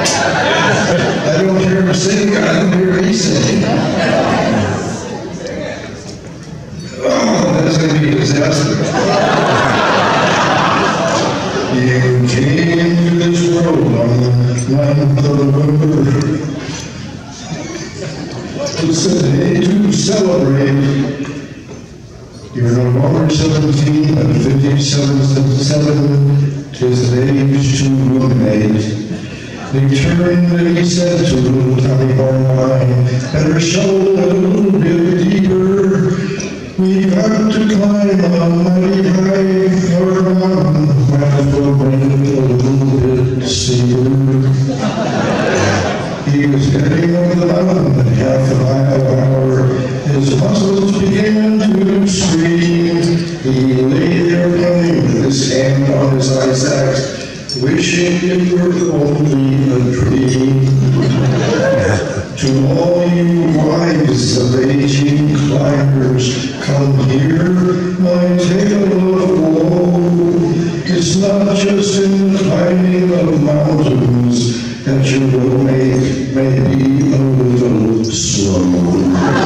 I don't hear him sing, I don't hear he sing. Oh, that's going to be a disaster. you came to this world on the 9th of November it's a day to celebrate. You're no longer 17, but 57, 7, tis an age to they turned and he said to little Tommy Hornbein, better shovel a little bit deeper. We've to climb a mighty high mountain, might as well bring a little bit steeper. He was getting over the mountain half a mile an hour. His muscles began to scream. He lay there playing with his hand on his ice axe, wishing were only a dream. to all you wives of aging climbers, come here, my tale of woe. It's not just in climbing of mountains that you will make maybe a little slow.